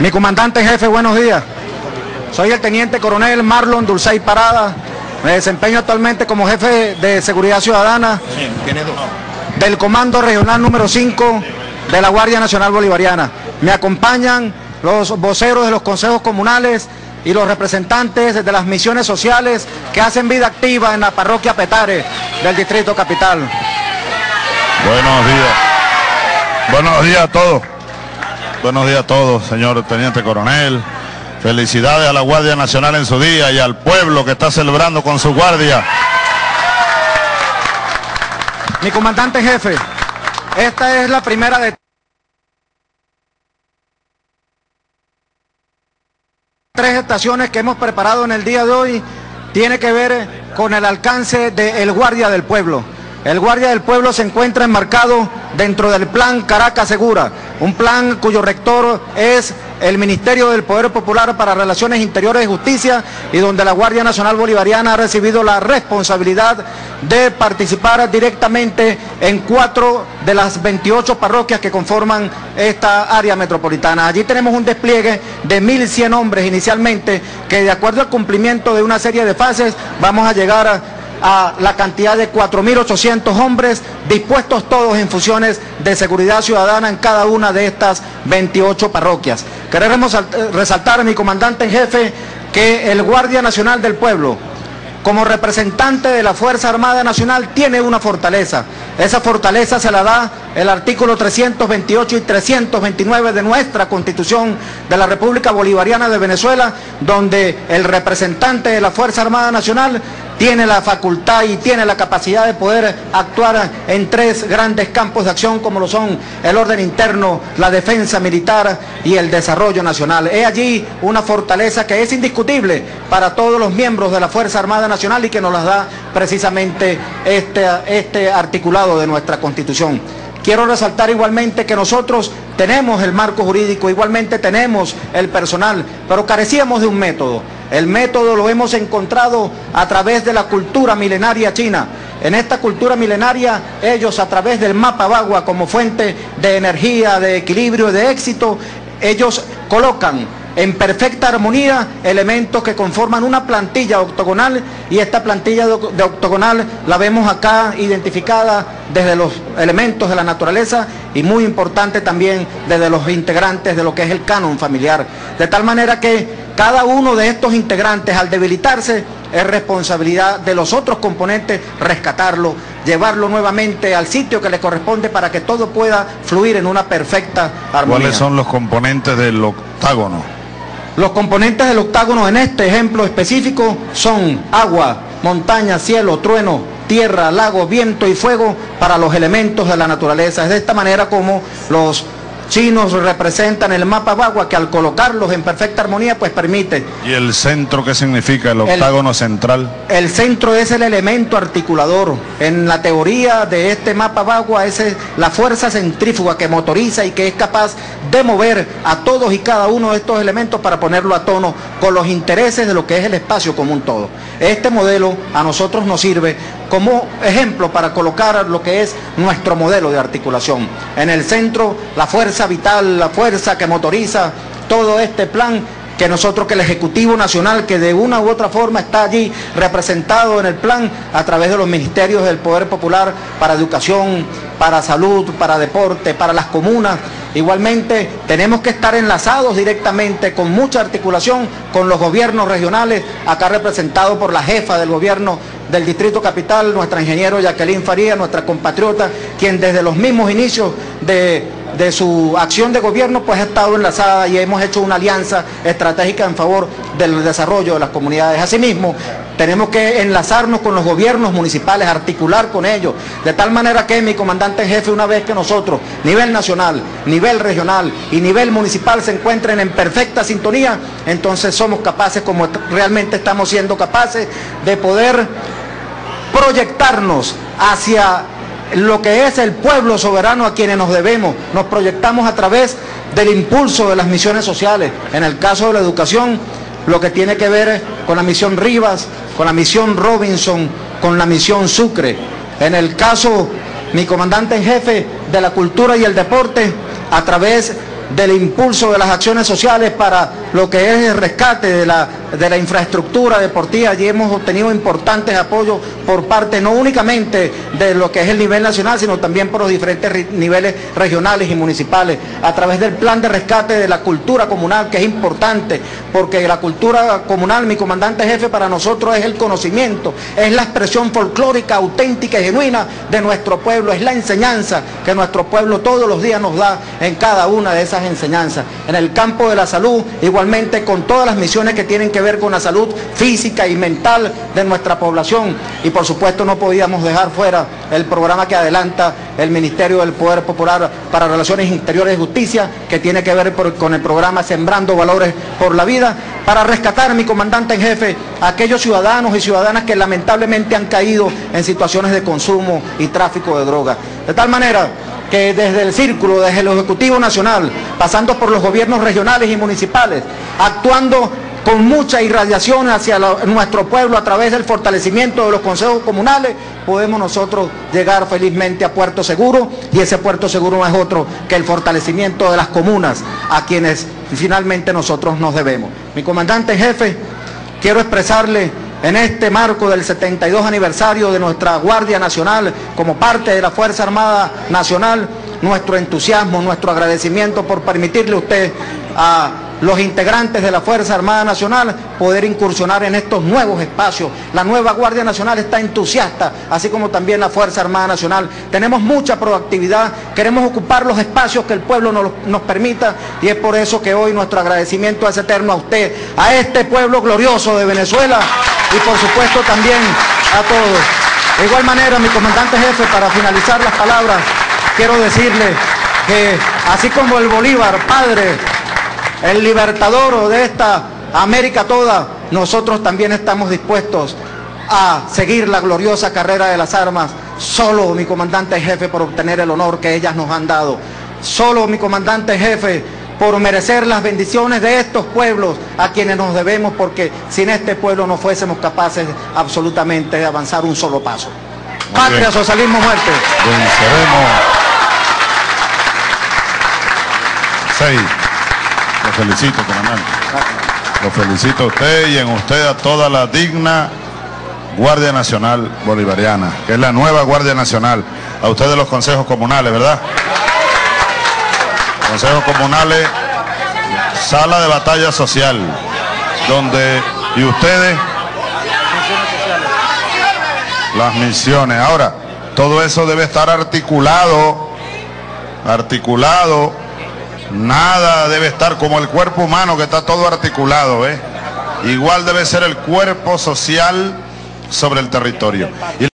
Mi comandante jefe, buenos días. Soy el teniente coronel Marlon Dulcey Parada. Me desempeño actualmente como jefe de seguridad ciudadana del Comando Regional número 5 de la Guardia Nacional Bolivariana. Me acompañan los voceros de los consejos comunales y los representantes de las misiones sociales que hacen vida activa en la parroquia Petare del Distrito Capital. Buenos días. Buenos días a todos. Buenos días a todos, señor Teniente Coronel. Felicidades a la Guardia Nacional en su día y al pueblo que está celebrando con su guardia. Mi comandante jefe, esta es la primera de tres estaciones que hemos preparado en el día de hoy. Tiene que ver con el alcance del Guardia del Pueblo. El Guardia del Pueblo se encuentra enmarcado dentro del plan Caracas Segura, un plan cuyo rector es el Ministerio del Poder Popular para Relaciones Interiores y Justicia y donde la Guardia Nacional Bolivariana ha recibido la responsabilidad de participar directamente en cuatro de las 28 parroquias que conforman esta área metropolitana. Allí tenemos un despliegue de 1.100 hombres inicialmente que de acuerdo al cumplimiento de una serie de fases vamos a llegar a a la cantidad de 4.800 hombres dispuestos todos en funciones de seguridad ciudadana en cada una de estas 28 parroquias. Queremos resaltar a mi comandante en jefe que el Guardia Nacional del Pueblo, como representante de la Fuerza Armada Nacional, tiene una fortaleza. Esa fortaleza se la da el artículo 328 y 329 de nuestra Constitución de la República Bolivariana de Venezuela, donde el representante de la Fuerza Armada Nacional tiene la facultad y tiene la capacidad de poder actuar en tres grandes campos de acción como lo son el orden interno, la defensa militar y el desarrollo nacional. Es allí una fortaleza que es indiscutible para todos los miembros de la Fuerza Armada Nacional y que nos las da precisamente este, este articulado de nuestra Constitución. Quiero resaltar igualmente que nosotros tenemos el marco jurídico, igualmente tenemos el personal, pero carecíamos de un método. El método lo hemos encontrado a través de la cultura milenaria china. En esta cultura milenaria, ellos a través del mapa Bagua como fuente de energía, de equilibrio, de éxito, ellos colocan en perfecta armonía elementos que conforman una plantilla octogonal y esta plantilla de octogonal la vemos acá identificada desde los elementos de la naturaleza y muy importante también desde los integrantes de lo que es el canon familiar. De tal manera que cada uno de estos integrantes, al debilitarse, es responsabilidad de los otros componentes rescatarlo, llevarlo nuevamente al sitio que le corresponde para que todo pueda fluir en una perfecta armonía. ¿Cuáles son los componentes del octágono? Los componentes del octágono en este ejemplo específico son agua, montaña, cielo, trueno, tierra, lago, viento y fuego para los elementos de la naturaleza. Es de esta manera como los chinos representan el mapa Bagua que al colocarlos en perfecta armonía pues permite. ¿Y el centro qué significa, el octágono central? El centro es el elemento articulador. En la teoría de este mapa Bagua es la fuerza centrífuga que motoriza y que es capaz de mover a todos y cada uno de estos elementos para ponerlo a tono con los intereses de lo que es el espacio común todo. Este modelo a nosotros nos sirve como ejemplo para colocar lo que es nuestro modelo de articulación. En el centro, la fuerza vital, la fuerza que motoriza todo este plan que nosotros, que el Ejecutivo Nacional, que de una u otra forma está allí representado en el plan a través de los ministerios del Poder Popular para educación, para salud, para deporte, para las comunas, Igualmente tenemos que estar enlazados directamente con mucha articulación con los gobiernos regionales, acá representado por la jefa del gobierno del Distrito Capital, nuestra ingeniero Jacqueline Faría, nuestra compatriota, quien desde los mismos inicios de de su acción de gobierno, pues ha estado enlazada y hemos hecho una alianza estratégica en favor del desarrollo de las comunidades. Asimismo, tenemos que enlazarnos con los gobiernos municipales, articular con ellos, de tal manera que mi comandante jefe, una vez que nosotros, nivel nacional, nivel regional y nivel municipal se encuentren en perfecta sintonía, entonces somos capaces, como realmente estamos siendo capaces, de poder proyectarnos hacia lo que es el pueblo soberano a quienes nos debemos. Nos proyectamos a través del impulso de las misiones sociales. En el caso de la educación, lo que tiene que ver con la misión Rivas, con la misión Robinson, con la misión Sucre. En el caso, mi comandante en jefe de la cultura y el deporte, a través del impulso de las acciones sociales para lo que es el rescate de la, de la infraestructura deportiva. Allí hemos obtenido importantes apoyos por parte no únicamente de lo que es el nivel nacional, sino también por los diferentes niveles regionales y municipales, a través del plan de rescate de la cultura comunal, que es importante, porque la cultura comunal, mi comandante jefe, para nosotros es el conocimiento, es la expresión folclórica, auténtica y genuina de nuestro pueblo, es la enseñanza que nuestro pueblo todos los días nos da en cada una de esas enseñanzas. En el campo de la salud, igualmente con todas las misiones que tienen que ver con la salud física y mental de nuestra población. Y por supuesto no podíamos dejar fuera el programa que adelanta el Ministerio del Poder Popular para Relaciones Interiores y Justicia, que tiene que ver con el programa Sembrando Valores por la Vida, para rescatar, mi comandante en jefe, a aquellos ciudadanos y ciudadanas que lamentablemente han caído en situaciones de consumo y tráfico de drogas. De tal manera que desde el círculo, desde el Ejecutivo Nacional, pasando por los gobiernos regionales y municipales, actuando con mucha irradiación hacia nuestro pueblo a través del fortalecimiento de los consejos comunales, podemos nosotros llegar felizmente a Puerto Seguro y ese Puerto Seguro no es otro que el fortalecimiento de las comunas a quienes finalmente nosotros nos debemos. Mi comandante jefe, quiero expresarle en este marco del 72 aniversario de nuestra Guardia Nacional como parte de la Fuerza Armada Nacional, nuestro entusiasmo, nuestro agradecimiento por permitirle a usted a los integrantes de la Fuerza Armada Nacional poder incursionar en estos nuevos espacios. La nueva Guardia Nacional está entusiasta, así como también la Fuerza Armada Nacional. Tenemos mucha proactividad, queremos ocupar los espacios que el pueblo nos, nos permita y es por eso que hoy nuestro agradecimiento es eterno a usted, a este pueblo glorioso de Venezuela y por supuesto también a todos. De igual manera, mi comandante jefe, para finalizar las palabras, quiero decirle que así como el Bolívar, padre, el libertador de esta América toda, nosotros también estamos dispuestos a seguir la gloriosa carrera de las armas, solo mi comandante jefe por obtener el honor que ellas nos han dado, solo mi comandante jefe por merecer las bendiciones de estos pueblos a quienes nos debemos, porque sin este pueblo no fuésemos capaces absolutamente de avanzar un solo paso. Patria, socialismo, muerte. Venceremos. Seis. Lo felicito, comandante. Lo felicito a usted y en usted a toda la digna Guardia Nacional Bolivariana, que es la nueva Guardia Nacional. A ustedes los consejos comunales, ¿verdad? Consejos comunales, sala de batalla social, donde, y ustedes, las misiones. Ahora, todo eso debe estar articulado, articulado, nada debe estar como el cuerpo humano que está todo articulado, ¿eh? Igual debe ser el cuerpo social sobre el territorio.